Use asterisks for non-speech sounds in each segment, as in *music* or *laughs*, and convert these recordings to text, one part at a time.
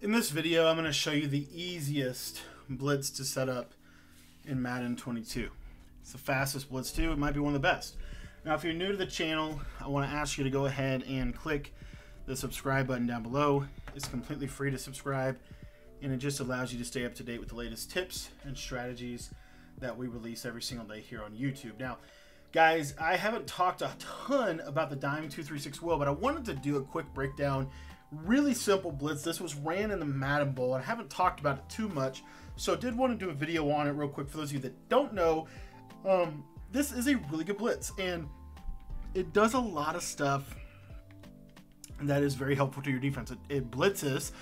In this video, I'm going to show you the easiest blitz to set up in Madden 22. It's the fastest blitz too. It might be one of the best. Now, if you're new to the channel, I want to ask you to go ahead and click the subscribe button down below. It's completely free to subscribe, and it just allows you to stay up to date with the latest tips and strategies that we release every single day here on YouTube. Now, guys, I haven't talked a ton about the Diamond 236 Will, but I wanted to do a quick breakdown. Really simple blitz. This was ran in the Madden Bowl. I haven't talked about it too much, so I did want to do a video on it real quick for those of you that don't know. Um, this is a really good blitz, and it does a lot of stuff that is very helpful to your defense. It, it blitzes,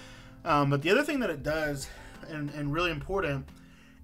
um, but the other thing that it does, and, and really important,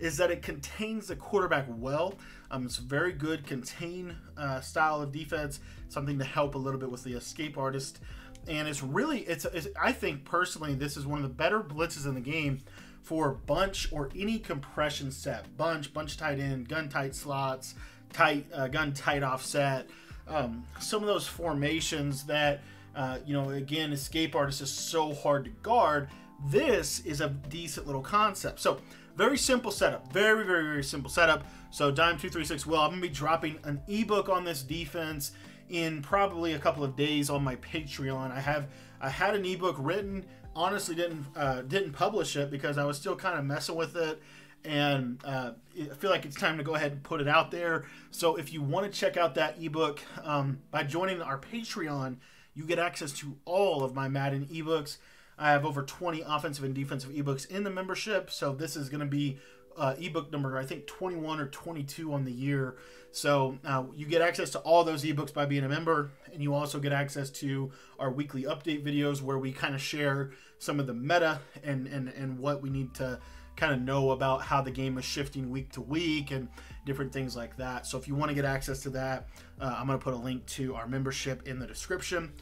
is that it contains the quarterback well. Um, it's very good contain uh, style of defense, something to help a little bit with the escape artist. And it's really, it's, it's, I think personally, this is one of the better blitzes in the game for bunch or any compression set. Bunch, bunch tight end, gun tight slots, tight uh, gun tight offset. Um, some of those formations that, uh, you know, again, escape artist is so hard to guard. This is a decent little concept. So very simple setup. Very, very, very simple setup. So Dime236 will. I'm going to be dropping an ebook on this defense in probably a couple of days on my Patreon. I have I had an ebook written. Honestly, didn't uh, didn't publish it because I was still kind of messing with it, and uh, I feel like it's time to go ahead and put it out there. So if you want to check out that ebook um, by joining our Patreon, you get access to all of my Madden ebooks. I have over 20 offensive and defensive ebooks in the membership. So this is going to be uh, ebook number, I think 21 or 22 on the year. So uh, you get access to all those ebooks by being a member. And you also get access to our weekly update videos where we kind of share some of the meta and, and, and what we need to kind of know about how the game is shifting week to week and different things like that. So if you want to get access to that, uh, I'm going to put a link to our membership in the description.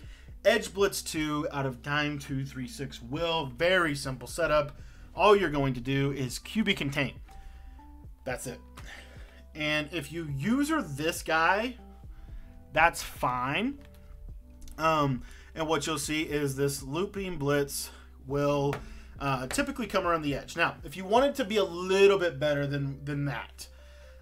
Edge Blitz 2 out of Dime 236 will. Very simple setup. All you're going to do is QB contain. That's it. And if you user this guy, that's fine. Um, and what you'll see is this looping blitz will uh, typically come around the edge. Now, if you want it to be a little bit better than, than that,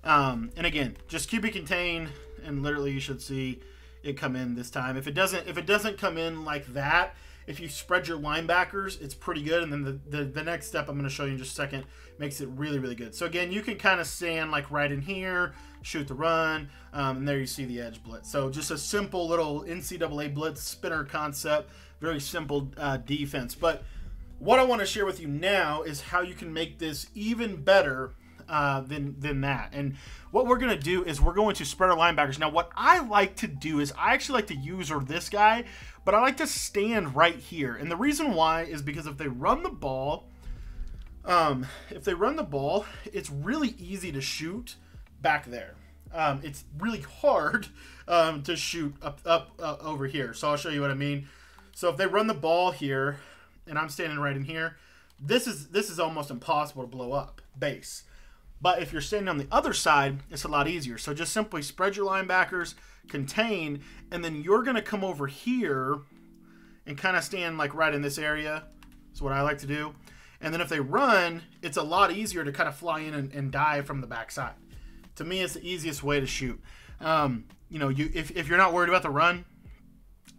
um, and again, just QB contain, and literally you should see it come in this time. If it doesn't, if it doesn't come in like that, if you spread your linebackers, it's pretty good. And then the, the, the next step I'm going to show you in just a second makes it really, really good. So again, you can kind of stand like right in here, shoot the run, um, and there you see the edge blitz. So just a simple little NCAA blitz spinner concept, very simple uh, defense. But what I want to share with you now is how you can make this even better uh, than than that. And what we're gonna do is we're going to spread our linebackers. Now, what I like to do is I actually like to use or this guy, but I like to stand right here. And the reason why is because if they run the ball, um, if they run the ball, it's really easy to shoot back there. Um, it's really hard *laughs* um, to shoot up up uh, over here. So I'll show you what I mean. So if they run the ball here, and I'm standing right in here, this is this is almost impossible to blow up base. But if you're standing on the other side, it's a lot easier. So just simply spread your linebackers, contain, and then you're going to come over here and kind of stand like right in this area. That's what I like to do. And then if they run, it's a lot easier to kind of fly in and, and dive from the backside. To me, it's the easiest way to shoot. Um, you know, you if, if you're not worried about the run,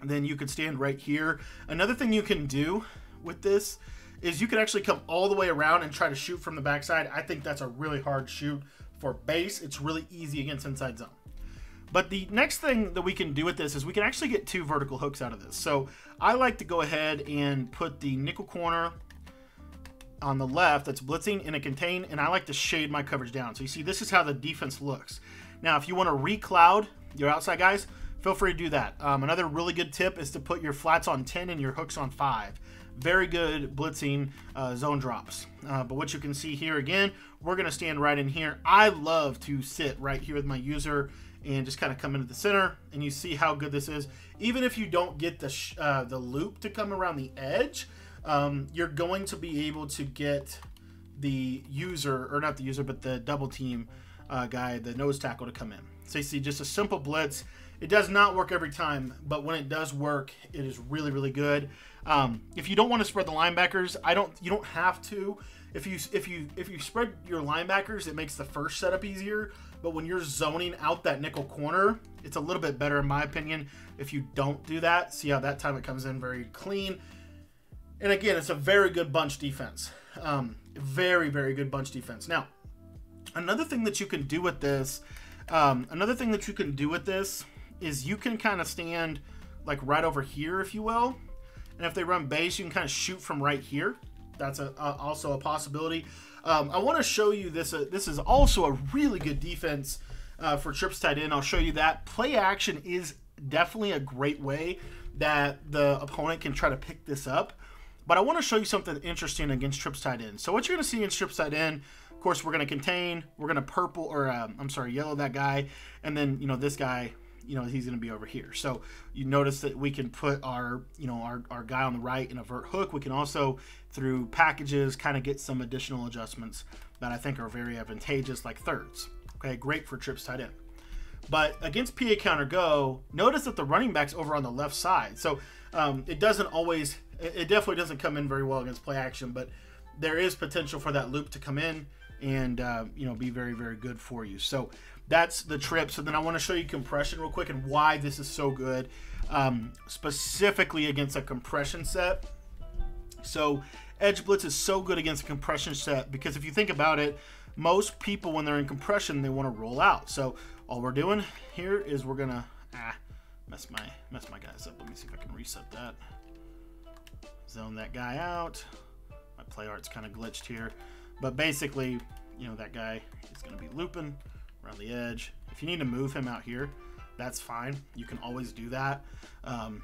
then you could stand right here. Another thing you can do with this is you can actually come all the way around and try to shoot from the backside. I think that's a really hard shoot for base. It's really easy against inside zone. But the next thing that we can do with this is we can actually get two vertical hooks out of this. So I like to go ahead and put the nickel corner on the left that's blitzing in a contain, and I like to shade my coverage down. So you see, this is how the defense looks. Now, if you want to recloud your outside guys, feel free to do that. Um, another really good tip is to put your flats on 10 and your hooks on 5 very good blitzing uh, zone drops. Uh, but what you can see here again, we're going to stand right in here. I love to sit right here with my user and just kind of come into the center and you see how good this is. Even if you don't get the, uh, the loop to come around the edge, um, you're going to be able to get the user, or not the user, but the double team uh, guy, the nose tackle to come in. So you see just a simple blitz. It does not work every time, but when it does work, it is really, really good. Um, if you don't want to spread the linebackers, I don't. You don't have to. If you if you if you spread your linebackers, it makes the first setup easier. But when you're zoning out that nickel corner, it's a little bit better in my opinion. If you don't do that, see how that time it comes in very clean. And again, it's a very good bunch defense. Um, very very good bunch defense. Now, another thing that you can do with this, um, another thing that you can do with this is you can kind of stand like right over here, if you will. And if they run base, you can kind of shoot from right here. That's a, a also a possibility. Um, I want to show you this. Uh, this is also a really good defense uh, for trips tight end. I'll show you that. Play action is definitely a great way that the opponent can try to pick this up. But I want to show you something interesting against trips tight end. So what you're going to see in trips tight end, of course, we're going to contain, we're going to purple, or um, I'm sorry, yellow that guy. And then, you know, this guy, you know, he's going to be over here. So you notice that we can put our, you know, our, our guy on the right in a vert hook. We can also, through packages, kind of get some additional adjustments that I think are very advantageous, like thirds. Okay, great for trips tight end. But against PA counter go, notice that the running back's over on the left side. So um, it doesn't always, it definitely doesn't come in very well against play action, but there is potential for that loop to come in and, uh, you know, be very, very good for you. So that's the trip. So then I want to show you compression real quick and why this is so good, um, specifically against a compression set. So Edge Blitz is so good against a compression set because if you think about it, most people when they're in compression they want to roll out. So all we're doing here is we're gonna ah mess my mess my guys up. Let me see if I can reset that. Zone that guy out. My play art's kind of glitched here, but basically, you know that guy is gonna be looping around the edge. If you need to move him out here, that's fine. You can always do that. Um,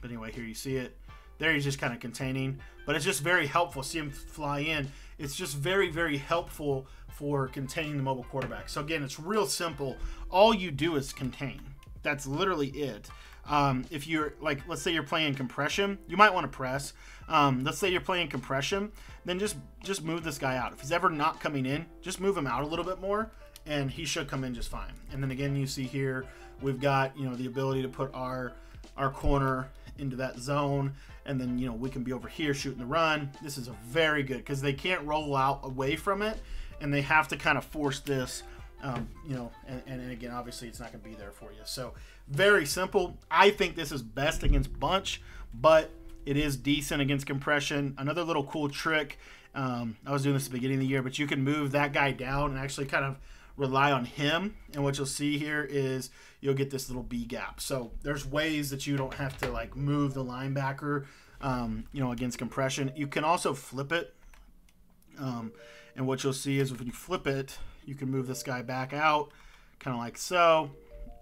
but anyway, here you see it. There he's just kind of containing, but it's just very helpful. See him fly in. It's just very, very helpful for containing the mobile quarterback. So again, it's real simple. All you do is contain. That's literally it. Um, if you're like, let's say you're playing compression, you might want to press. Um, let's say you're playing compression, then just just move this guy out. If he's ever not coming in, just move him out a little bit more, and he should come in just fine. And then again, you see here we've got you know the ability to put our our corner into that zone. And then you know we can be over here shooting the run. This is a very good because they can't roll out away from it and they have to kind of force this um, you know and, and again obviously it's not going to be there for you. So very simple. I think this is best against bunch but it is decent against compression. Another little cool trick um, i was doing this at the beginning of the year but you can move that guy down and actually kind of rely on him. And what you'll see here is you'll get this little B gap. So there's ways that you don't have to like move the linebacker, um, you know, against compression. You can also flip it. Um, and what you'll see is when you flip it, you can move this guy back out, kind of like so.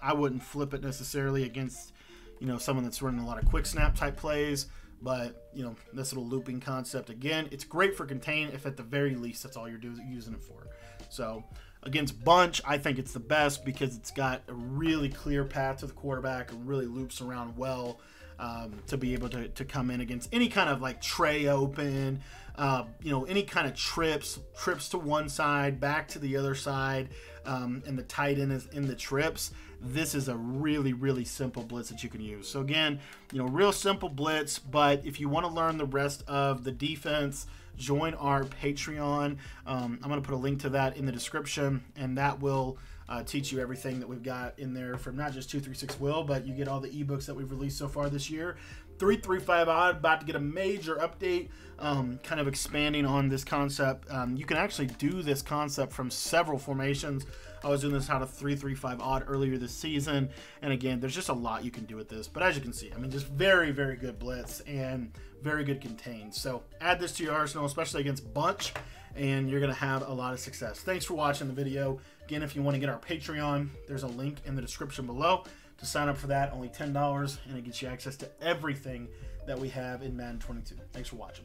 I wouldn't flip it necessarily against, you know, someone that's running a lot of quick snap type plays. But you know this little looping concept again, it's great for contain if at the very least that's all you're do- using it for. So Against Bunch, I think it's the best because it's got a really clear path to the quarterback and really loops around well um, to be able to, to come in against any kind of like Trey Open, uh, you know, any kind of trips, trips to one side, back to the other side, um, and the tight end is in the trips. This is a really, really simple blitz that you can use. So again, you know, real simple blitz, but if you want to learn the rest of the defense, join our Patreon. Um, I'm going to put a link to that in the description, and that will uh, teach you everything that we've got in there from not just 236 Will, but you get all the ebooks that we've released so far this year. 335 odd about to get a major update um, kind of expanding on this concept um, you can actually do this concept from several formations i was doing this out of 335 odd earlier this season. And again there's just a lot you can do with this. But as you can see i mean just very very good blitz and very good contained. So add this to your arsenal especially against bunch and you're going to have a lot of success. Thanks for watching the video. Again if you want to get our patreon there's a link in the description below to sign up for that, only $10, and it gets you access to everything that we have in Madden 22. Thanks for watching.